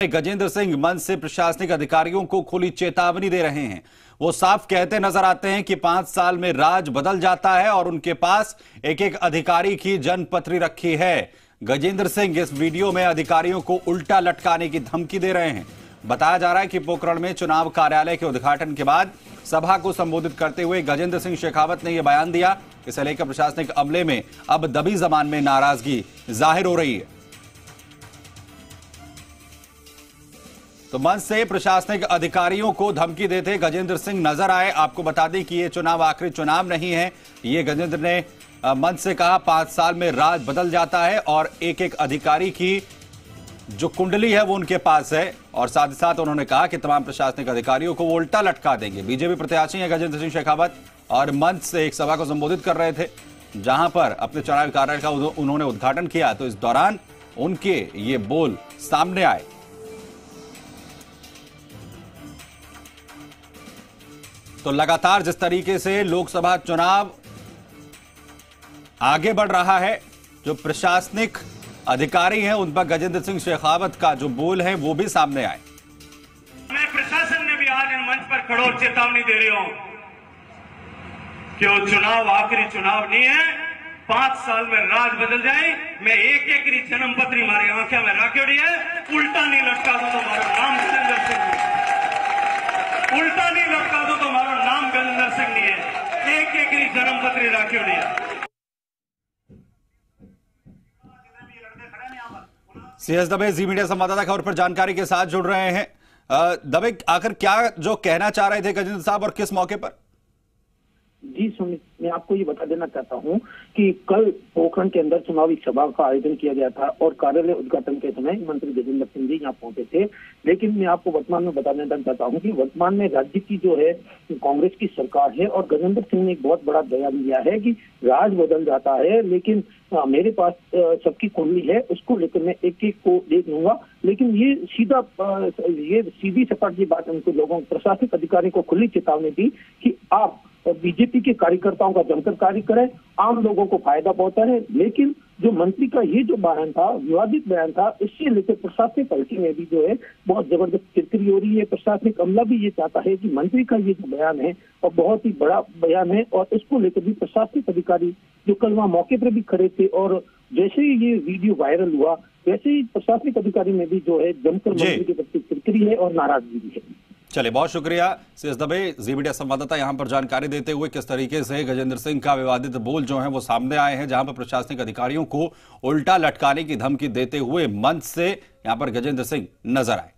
गजेंद्र सिंह मंच से प्रशासनिक अधिकारियों को खुली चेतावनी दे रहे हैं। वो साफ़ कहते नज़र आते हैं कि पाँच साल में राज बदल जाता है और उनके पास एक एक अधिकारी की जनपत्री रखी है। गजेंद्र सिंह इस वीडियो में अधिकारियों को उल्टा लटकाने की धमकी दे रहे हैं। बताया जा रहा है कि पोखरण में चुनाव कार्यालय के उद्घाटन के बाद सभा को संबोधित करते हुए गजेंद्र सिंह शेखावत ने यह बयान दिया। इसे लेकर प्रशासनिक अमले में अब दबी जमान में नाराज़गी ज़ाहिर हो रही है। तो मंच से प्रशासनिक अधिकारियों को धमकी देते गजेंद्र सिंह नज़र आए। आपको बता दें कि ये चुनाव आखिरी चुनाव नहीं है। ये गजेंद्र ने मंच से कहा, पाँच साल में राज बदल जाता है और एक एक अधिकारी की जो कुंडली है वो उनके पास है। और साथ ही साथ उन्होंने कहा कि तमाम प्रशासनिक अधिकारियों को वो उल्टा लटका देंगे। बीजेपी प्रत्याशी है गजेंद्र सिंह शेखावत और मंच से एक सभा को संबोधित कर रहे थे, जहाँ पर अपने चुनाव कार्यालय का उन्होंने उद्घाटन किया। तो इस दौरान उनके ये बोल सामने आए। तो लगातार जिस तरीके से लोकसभा चुनाव आगे बढ़ रहा है, जो प्रशासनिक अधिकारी हैं, उन पर गजेंद्र सिंह शेखावत का जो बोल है, वो भी सामने आए। मैं प्रशासन ने भी आज इन मंच पर खड़ो चेतावनी दे रही हूँ कि वो चुनाव आखिरी चुनाव नहीं है। पाँच साल में राज बदल जाए, मैं एक एक जन्म पत्री मारी, आँखें में राखेड़ी है। उल्टा नहीं लटका दो तो नाम सिंह उल्टा नहीं लटका दो तो मारो नाम गजेंद्र सिंह नहीं है एक जन्म पत्री है सीएस दबे जी मीडिया संवाददाता खबर पर जानकारी के साथ जुड़ रहे हैं। दबे आखिर क्या जो कहना चाह रहे थे गजेंद्र साहब और किस मौके पर? जी सुमित मैं आपको ये बता देना चाहता हूँ कि कल पोखरण के अंदर चुनावी सभा का आयोजन किया गया था और कार्यालय उद्घाटन के समय मंत्री गजेंद्र सिंह जी यहाँ पहुँचे थे। लेकिन मैं आपको वर्तमान में बता देना चाहता हूँ कि वर्तमान में राज्य की जो है कांग्रेस की सरकार है और गजेंद्र सिंह ने एक बहुत बड़ा बयान दिया है कि राज बदल जाता है लेकिन आ, मेरे पास सबकी कुंडली है उसको लेकर मैं एक एक को देख लूँगा। लेकिन ये सीधा ये सीधी सपाट की बात उनको लोगों प्रशासनिक अधिकारी को खुली चेतावनी दी कि आप बीजेपी के कार्यकर्ताओं का जमकर कार्य करें आम लोगों को फ़ायदा पहुँचा है लेकिन जो मंत्री का ये जो बयान था विवादित बयान था इससे लेकर प्रशासनिक हल्के में भी जो है बहुत ज़बरदस्त किरकिरी हो रही है। प्रशासनिक अमला भी ये चाहता है कि मंत्री का ये जो बयान है और बहुत ही बड़ा बयान है और इसको लेकर भी प्रशासनिक अधिकारी जो कल वहाँ मौके पर भी खड़े थे और जैसे ही ये वीडियो वायरल हुआ वैसे ही प्रशासनिक अधिकारी में भी जो है जमकर मंत्री के प्रति किरकिरी है और नाराज़गी भी है। चलिए, बहुत शुक्रिया सीएस दबे जी मीडिया संवाददाता यहाँ पर जानकारी देते हुए किस तरीके से गजेंद्र सिंह का विवादित बोल जो है वो सामने आए हैं, जहाँ पर प्रशासनिक अधिकारियों को उल्टा लटकाने की धमकी देते हुए मंच से यहाँ पर गजेंद्र सिंह नज़र आए।